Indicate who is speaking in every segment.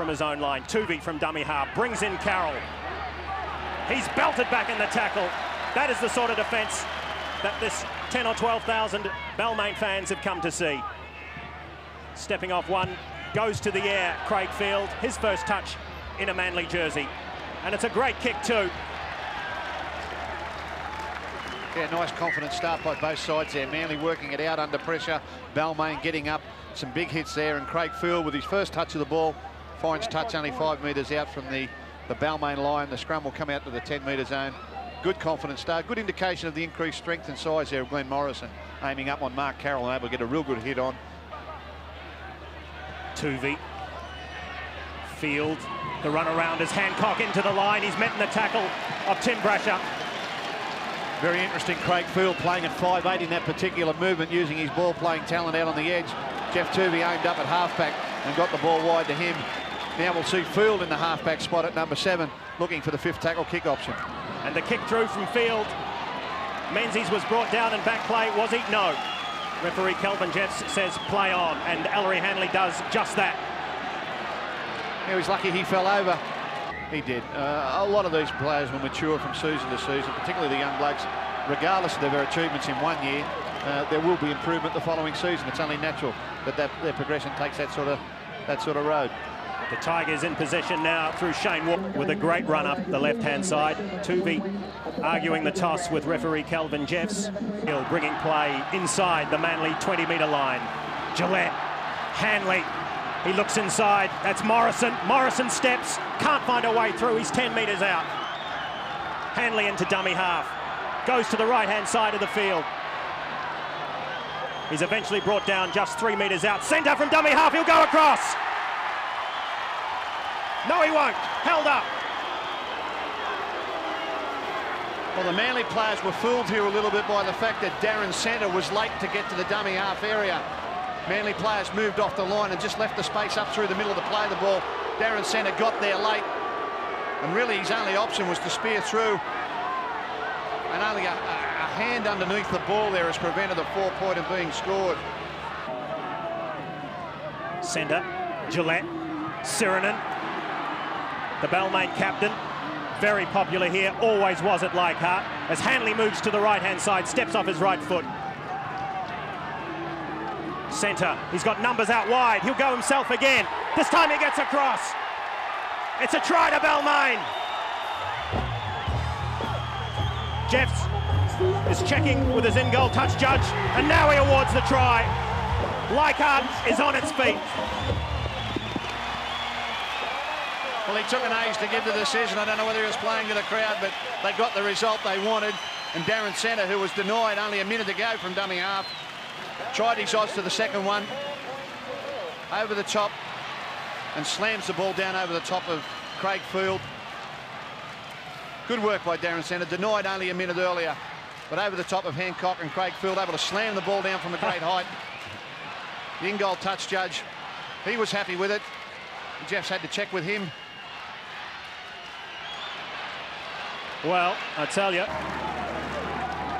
Speaker 1: from his own line. Toovey from dummy half brings in Carroll. He's belted back in the tackle. That is the sort of defence that this 10 or 12,000 Balmain fans have come to see. Stepping off one, goes to the air, Craig Field, his first touch in a Manly jersey. And it's a great kick too.
Speaker 2: Yeah, nice confident start by both sides there. Manly working it out under pressure. Balmain getting up. Some big hits there. And Craig Field with his first touch of the ball finds touch only five metres out from the, the Balmain line. The scrum will come out to the 10 metre zone. Good confidence start. Good indication of the increased strength and size there of Glenn Morrison. Aiming up on Mark Carroll and able to get a real good hit on.
Speaker 1: Toovey. Field. The run around is Hancock into the line. He's met in the tackle of Tim Brasher.
Speaker 2: Very interesting, Craig Field playing at 5'8 in that particular movement, using his ball playing talent out on the edge. Geoff Toovey aimed up at halfback and got the ball wide to him. Now we'll see Field in the halfback spot at number seven, looking for the fifth tackle kick option.
Speaker 1: And the kick through from Field. Menzies was brought down in back play, was he? No. Referee Kelvin Jeffes says play on, and Ellery Hanley does just that.
Speaker 2: He was lucky he fell over. He did. Uh, a lot of these players will mature from season to season, particularly the young blokes. Regardless of their achievements in one year, uh, there will be improvement the following season. It's only natural that, that their progression takes that sort of that sort of road.
Speaker 1: The Tigers in possession now through Shane Warne with a great run up the left-hand side. Toovey arguing the toss with referee Kelvin Jeffes. Hill bringing play inside the Manly 20-metre line. Gillett, Hanley, he looks inside. That's Morrison. Morrison steps, can't find a way through. He's 10 metres out. Hanley into dummy half. Goes to the right-hand side of the field. He's eventually brought down just three metres out. Senter from dummy half, he'll go across. No, he won't. Held up.
Speaker 2: Well, the Manly players were fooled here a little bit by the fact that Darren Senter was late to get to the dummy half area. Manly players moved off the line and just left the space up through the middle of the play the ball. Darren Senter got there late. And really his only option was to spear through. And only a, a hand underneath the ball there has prevented the four-pointer being scored.
Speaker 1: Senter, Gillett, Sironen, the Balmain captain, very popular here, always was at Leichhardt, as Hanley moves to the right-hand side, steps off his right foot. Senter, he's got numbers out wide, he'll go himself again. This time he gets across. It's a try to Balmain. Jeffes is checking with his in-goal touch judge, and now he awards the try. Leichhardt is on its feet.
Speaker 2: Well, he took an age to give the decision. I don't know whether he was playing to the crowd, but they got the result they wanted. And Darren Senter, who was denied only a minute ago from dummy half, tried his odds to the second one. Over the top and slams the ball down over the top of Craig Field. Good work by Darren Senter, denied only a minute earlier. But over the top of Hancock and Craig Field, able to slam the ball down from a great height. The in-goal touch judge, he was happy with it. Jeffes had to check with him.
Speaker 1: Well, I tell you,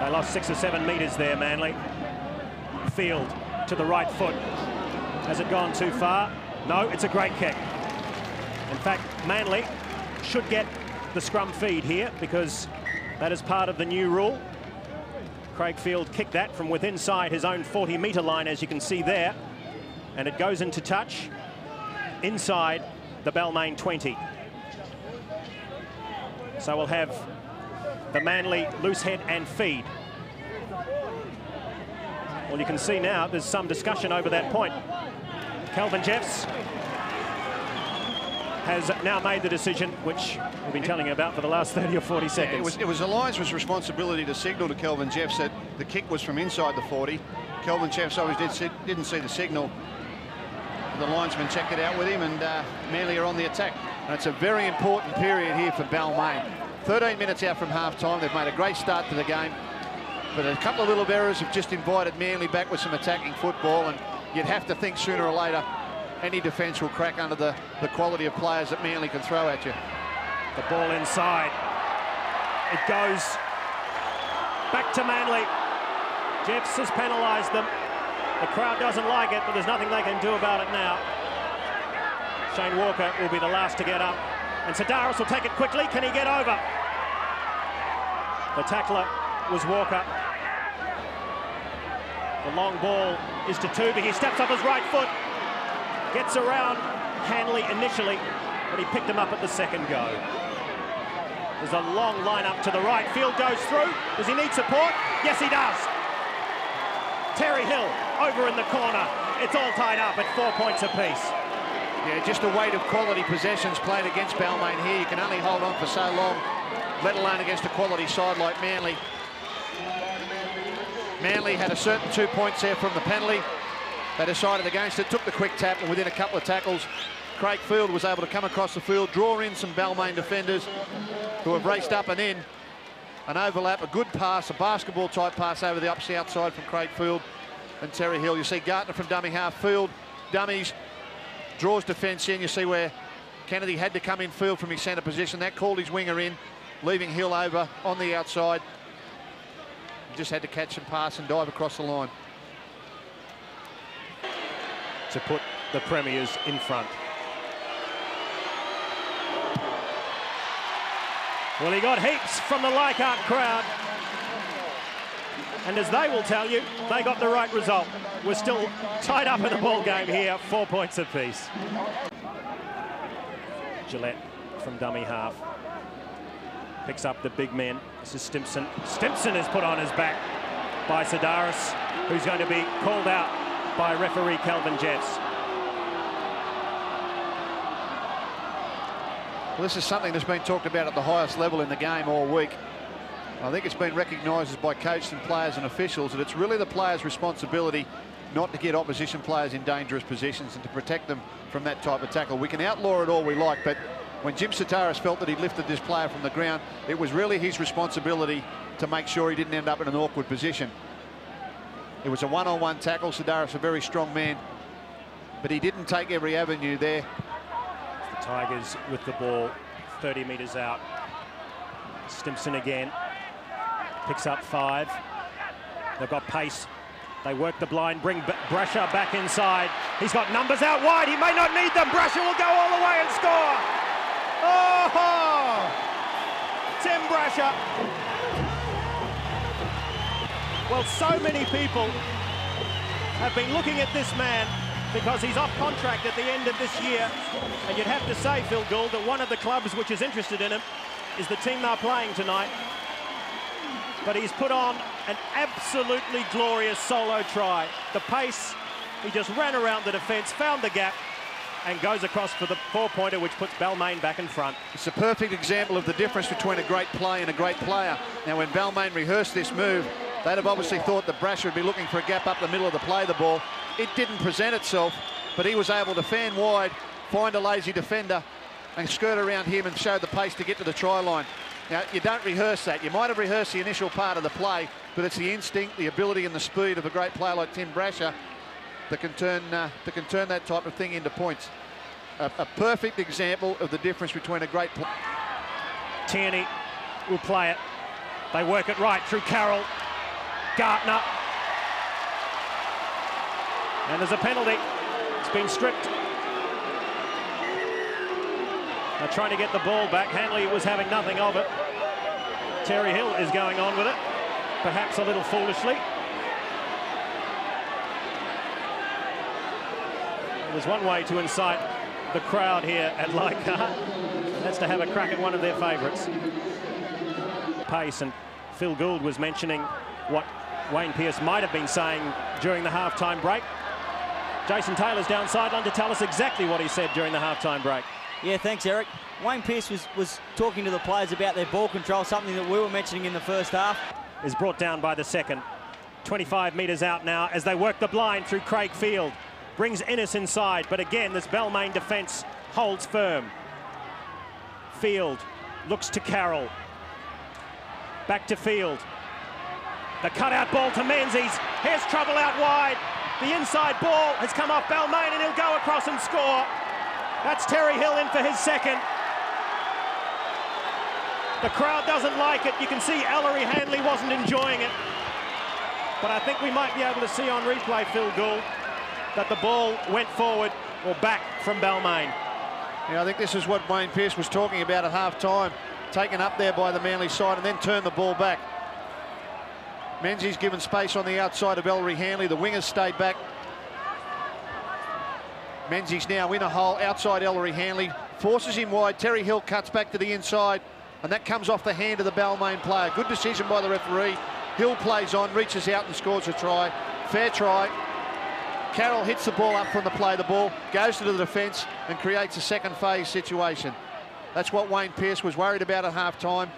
Speaker 1: they lost six or seven metres there, Manly. Field to the right foot. Has it gone too far? No, it's a great kick. In fact, Manly should get the scrum feed here because that is part of the new rule. Craig Field kicked that from within inside his own 40-metre line, as you can see there. And it goes into touch inside the Balmain 20. So we'll have the Manly loose head and feed. Well, you can see now there's some discussion over that point. Kelvin Jeffes has now made the decision, which we've been telling you about for the last 30 or 40 seconds.
Speaker 2: Yeah, it, was, it was the responsibility to signal to Kelvin Jeffes that the kick was from inside the 40. Kelvin Jeffes always did didn't see the signal. The linesman checked it out with him, and uh, Manly are on the attack. And it's a very important period here for Balmain. 13 minutes out from half-time. They've made a great start to the game. But a couple of little errors have just invited Manly back with some attacking football. And you'd have to think sooner or later any defence will crack under the, the quality of players that Manly can throw at you.
Speaker 1: The ball inside. It goes back to Manly. Jeffes has penalised them. The crowd doesn't like it, but there's nothing they can do about it now. Shane Walker will be the last to get up. And Serdaris will take it quickly. Can he get over? The tackler was Walker. The long ball is to Toovey. He steps up his right foot. Gets around Hanley initially, but he picked him up at the second go. There's a long line up to the right. Field goes through. Does he need support? Yes, he does. Terry Hill over in the corner. It's all tied up at four points apiece.
Speaker 2: Yeah, just a weight of quality possessions played against Balmain here. You can only hold on for so long, let alone against a quality side like Manly. Manly had a certain two points there from the penalty. They decided against it, took the quick tap, and within a couple of tackles, Craig Field was able to come across the field, draw in some Balmain defenders who have raced up and in. An overlap, a good pass, a basketball type pass over the ups outside from Craig Field and Terry Hill. You see Gartner from dummy half field, dummies, draws defence in. You see where Kennedy had to come in field from his centre position. That called his winger in, leaving Hill over on the outside. Just had to catch and pass and dive across the line.
Speaker 1: To put the Premiers in front. Well, he got heaps from the Leichhardt crowd. And as they will tell you, they got the right result. We're still tied up in the ball game here, four points apiece. Gillett from dummy half. Picks up the big man. This is Stimson. Stimson is put on his back by Serdaris, who's going to be called out by referee Kelvin Jeffes.
Speaker 2: Well, this is something that's been talked about at the highest level in the game all week. I think it's been recognised by coaches and players and officials that it's really the players' responsibility not to get opposition players in dangerous positions and to protect them from that type of tackle. We can outlaw it all we like, but when Jim Serdaris felt that he lifted this player from the ground, it was really his responsibility to make sure he didn't end up in an awkward position. It was a one-on-one -on -one tackle. Serdaris, a very strong man, but he didn't take every avenue there.
Speaker 1: The Tigers with the ball 30 metres out. Stimson again. Picks up five. They've got pace. They work the blind, bring Brasher back inside. He's got numbers out wide. He may not need them. Brasher will go all the way and score. Oh! Tim Brasher. Well, so many people have been looking at this man because he's off contract at the end of this year. And you'd have to say, Phil Gould, that one of the clubs which is interested in him is the team they're playing tonight. But he's put on an absolutely glorious solo try. The pace, he just ran around the defence, found the gap, and goes across for the four-pointer, which puts Balmain back in front.
Speaker 2: It's a perfect example of the difference between a great play and a great player. Now, when Balmain rehearsed this move, they'd have obviously thought that Brasher would be looking for a gap up the middle of the play the ball. It didn't present itself, but he was able to fan wide, find a lazy defender, and skirt around him and show the pace to get to the try line. Now, you don't rehearse that. You might have rehearsed the initial part of the play, but it's the instinct, the ability and the speed of a great player like Tim Brasher that can turn, uh, that, can turn that type of thing into points. A, a perfect example of the difference between a great player.
Speaker 1: Tierney will play it. They work it right through Carroll. Gartner and there's a penalty. It's been stripped. Now trying to get the ball back. Hanley was having nothing of it. Terry Hill is going on with it, perhaps a little foolishly. There's one way to incite the crowd here at Leichhardt. That's to have a crack at one of their favourites. Pace and Phil Gould was mentioning what Wayne Pearce might have been saying during the halftime break. Jason Taylor's down sideline to tell us exactly what he said during the halftime break.
Speaker 3: Yeah, thanks, Eric. Wayne Pearce was, was talking to the players about their ball control, something that we were mentioning in the first half.
Speaker 1: Is brought down by the second. 25 metres out now as they work the blind through Craig Field. Brings Innes inside, but again, this Balmain defence holds firm. Field looks to Carroll. Back to Field. The cutout ball to Menzies. Here's trouble out wide. The inside ball has come off Balmain and he'll go across and score. That's Terry Hill in for his second. The crowd doesn't like it. You can see Ellery Hanley wasn't enjoying it. But I think we might be able to see on replay, Phil Gould, that the ball went forward or back from Balmain.
Speaker 2: Yeah, I think this is what Wayne Pearce was talking about at half time. Taken up there by the Manly side and then turned the ball back. Menzies given space on the outside of Ellery Hanley. The wingers stayed back. Menzies now in a hole outside Ellery Hanley. Forces him wide. Terry Hill cuts back to the inside. And that comes off the hand of the Balmain player. Good decision by the referee. Hill plays on, reaches out and scores a try. Fair try. Carroll hits the ball up from the play. The ball goes to the defence and creates a second phase situation. That's what Wayne Pearce was worried about at half time.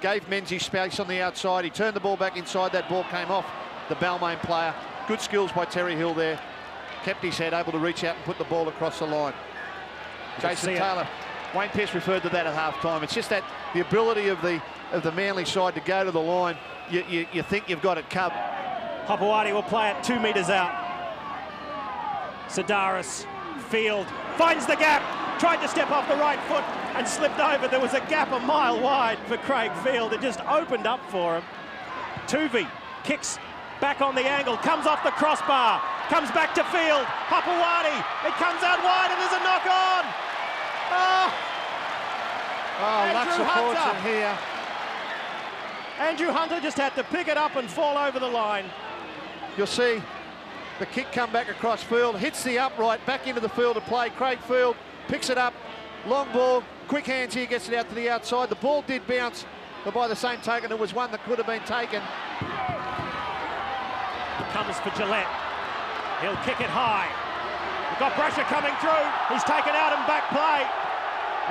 Speaker 2: Gave Menzies space on the outside. He turned the ball back inside. That ball came off the Balmain player. Good skills by Terry Hill there. Kept his head, able to reach out and put the ball across the line. Jason Taylor. Wayne Pearce referred to that at half time. It's just that the ability of the of the Manly side to go to the line, you, you, you think you've got it covered.
Speaker 1: Hopoate will play it two metres out. Serdaris, Field, finds the gap, tried to step off the right foot and slipped over. There was a gap a mile wide for Craig Field. It just opened up for him. Toovey kicks back on the angle, comes off the crossbar, comes back to Field. Hopoate, it comes out wide and there's a knock on. Oh,
Speaker 2: oh luck supports here.
Speaker 1: Andrew Hunter just had to pick it up and fall over the line.
Speaker 2: You'll see the kick come back across field, hits the upright, back into the field to play. Craig Field picks it up, long ball, quick hands here, gets it out to the outside. The ball did bounce, but by the same token, it was one that could have been taken.
Speaker 1: Comes for Gillett. He'll kick it high. We've got pressure coming through. He's taken out and back play.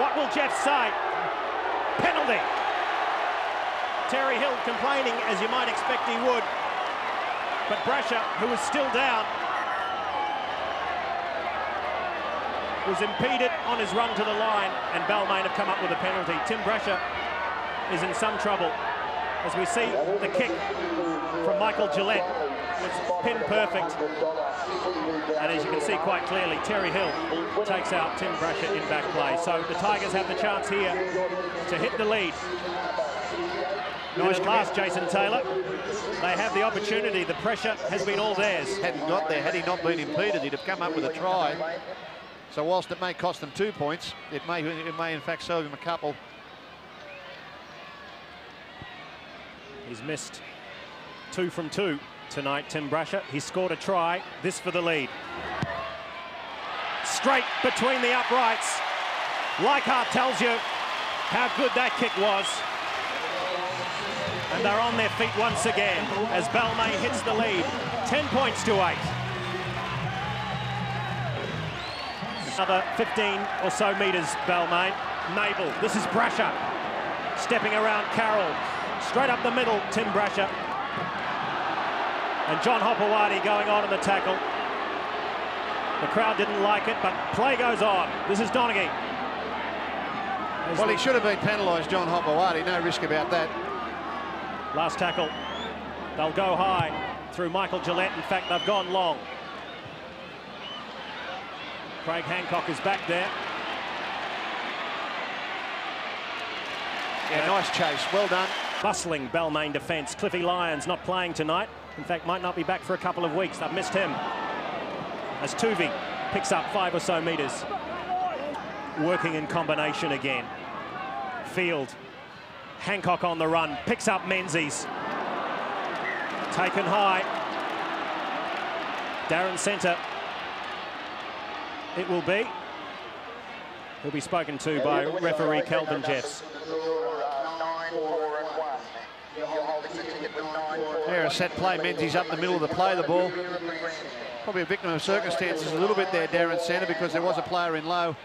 Speaker 1: What will Jeff say? Penalty. Terry Hill complaining, as you might expect he would. But Brasher, who was still down, was impeded on his run to the line, and Balmain have come up with a penalty. Tim Brasher is in some trouble. As we see the kick from Michael Gillett was pin perfect. And as you can see quite clearly, Terry Hill takes out Tim Brasher in back play. So the Tigers have the chance here to hit the lead. Nice last, Jason Taylor. They have the opportunity. The pressure has been all theirs.
Speaker 2: Hadn't got there. Had he not been impeded, he'd have come up with a try. So whilst it may cost them two points, it may, it may in fact serve him a couple.
Speaker 1: He's missed two from two tonight, Tim Brasher. He scored a try. This for the lead. Straight between the uprights. Leichhardt tells you how good that kick was. And they're on their feet once again as Balmain hits the lead. 10 points to 8. Another 15 or so metres, Balmain. Mabel, this is Brasher. Stepping around Carroll. Straight up the middle, Tim Brasher. And John Hopoate going on in the tackle. The crowd didn't like it, but play goes on. This is Donaghy.
Speaker 2: Well, he should have been penalised, John Hopoate. No risk about that.
Speaker 1: Last tackle. They'll go high through Michael Gillett. In fact, they've gone long. Craig Hancock is back there.
Speaker 2: Yeah, nice chase. Well done.
Speaker 1: Bustling Balmain defence. Cliffy Lyons not playing tonight. In fact, might not be back for a couple of weeks. They've missed him. As Toovey picks up five or so metres. Working in combination again. Field Hancock on the run, picks up Menzies. Taken high. Darren Senter. It will be. He'll be spoken to by referee Kelvin Jeffes.
Speaker 2: There, a set play. Menzies up the middle of the play, the ball. Probably a victim of circumstances a little bit there, Darren Senter, because there was a player in low.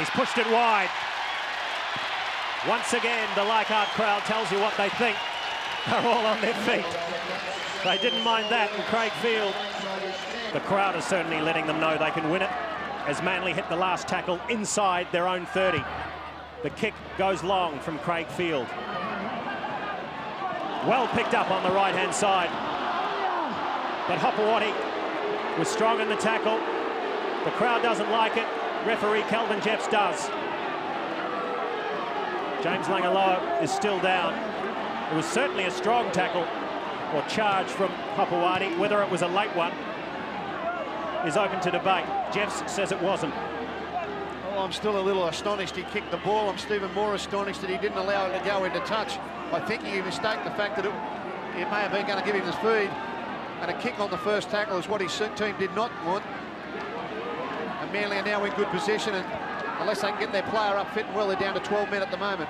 Speaker 1: He's pushed it wide. Once again, the Leichhardt crowd tells you what they think. They're all on their feet. They didn't mind that in Craig Field. The crowd is certainly letting them know they can win it as Manly hit the last tackle inside their own 30. The kick goes long from Craig Field. Well picked up on the right-hand side. But Hopoate was strong in the tackle. The crowd doesn't like it. Referee Kelvin Jeffes does. James Langaloa is still down. It was certainly a strong tackle or charge from Hopoate. Whether it was a late one is open to debate. Jeffes says it wasn't.
Speaker 2: Oh, I'm still a little astonished he kicked the ball. I'm Stephen more astonished that he didn't allow it to go into touch. I think he mistaked the fact that it, it may have been going to give him the speed. And a kick on the first tackle is what his team did not want. Manly are now in good position, and unless they can get their player up fit and well, they're down to 12 men at the moment.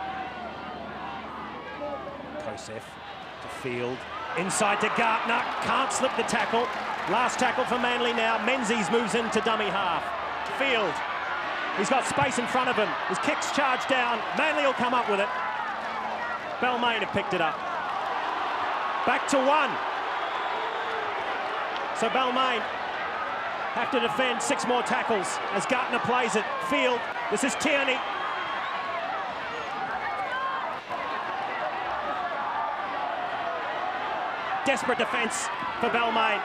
Speaker 1: Kosef to Field. Inside to Gartner. Can't slip the tackle. Last tackle for Manly now. Menzies moves into dummy half. Field. He's got space in front of him. His kick's charged down. Manly will come up with it. Balmain have picked it up. Back to one. So Balmain have to defend six more tackles as Gartner plays it. Field. This is Tierney. Desperate defence for Balmain.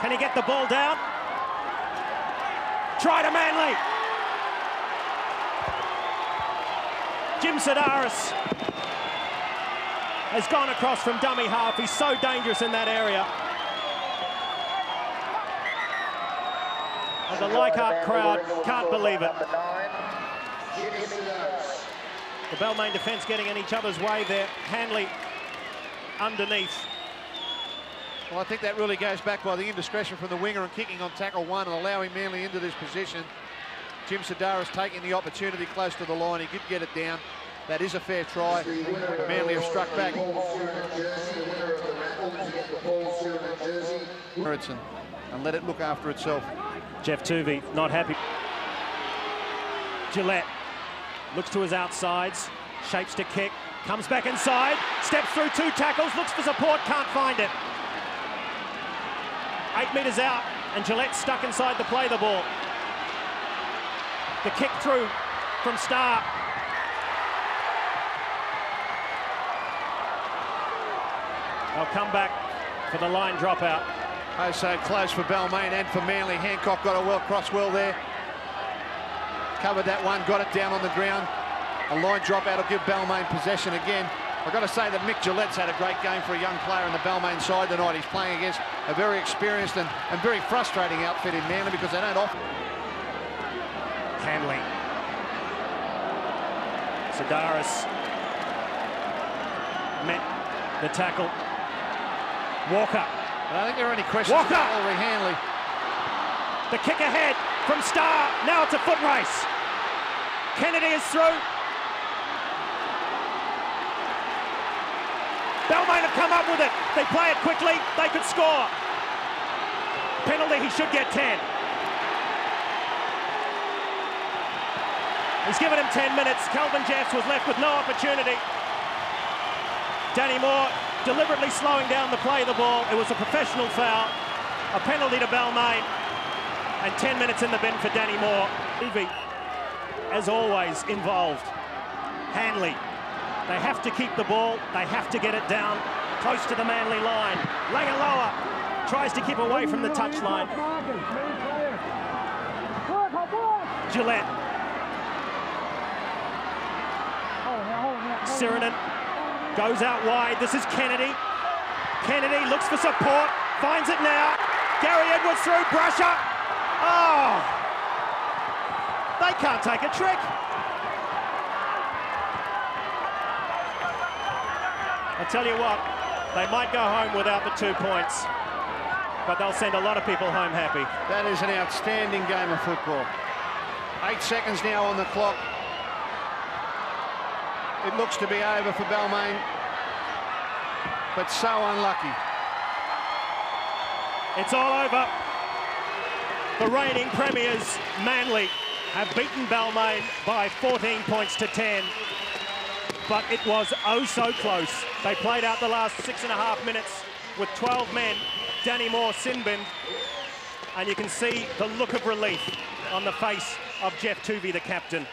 Speaker 1: Can he get the ball down? Try to Manly. Jim Serdaris has gone across from dummy half. He's so dangerous in that area. And the Leichhardt crowd can't believe it. The Balmain defence getting in each other's way there. Hanley underneath.
Speaker 2: Well, I think that really goes back by the indiscretion from the winger and kicking on tackle one and allowing Manly into this position. Jim Serdaris taking the opportunity close to the line. He did get it down. That is a fair try. Manly have struck back. And let it look after itself.
Speaker 1: Geoff Toovey not happy. Gillett looks to his outsides, shapes to kick, comes back inside, steps through two tackles, looks for support, can't find it. Eight metres out, and Gillett stuck inside to play the ball. The kick through from Star. They'll come back for the line dropout.
Speaker 2: Oh, uh, so close for Balmain and for Manly. Hancock got a well cross well there. Covered that one, got it down on the ground. A line drop out will give Balmain possession again. I've got to say that Mick Gillett's had a great game for a young player in the Balmain side tonight. He's playing against a very experienced and, and very frustrating outfit in Manly because they don't offer.
Speaker 1: Handling. Serdaris met the tackle. Walker.
Speaker 2: I don't think there are any questions
Speaker 1: Walker.
Speaker 2: about Ellery Hanley.
Speaker 1: The kick ahead from Star. Now it's a foot race. Kennedy is through. Balmain have come up with it. They play it quickly. They could score. Penalty, he should get 10. He's given him 10 minutes. Kelvin Jeffes was left with no opportunity. Danny Moore deliberately slowing down the play of the ball. It was a professional foul. A penalty to Balmain. And 10 minutes in the bin for Danny Moore. Levy, as always, involved. Hanley. They have to keep the ball. They have to get it down close to the Manly line. Langaloa tries to keep away from the touchline. Gillett. Sironen goes out wide. This is Kennedy. Kennedy looks for support. Finds it now. Gary Edwards through. Brasher. Oh! They can't take a trick. I tell you what, they might go home without the two points, but they'll send a lot of people home happy.
Speaker 2: That is an outstanding game of football. Eight seconds now on the clock. It looks to be over for Balmain, but so unlucky.
Speaker 1: It's all over. The reigning premiers, Manly, have beaten Balmain by 14 points to 10. But it was oh so close. They played out the last six and a half minutes with 12 men. Danny Moore sin bin. And you can see the look of relief on the face of Geoff Toovey, the captain.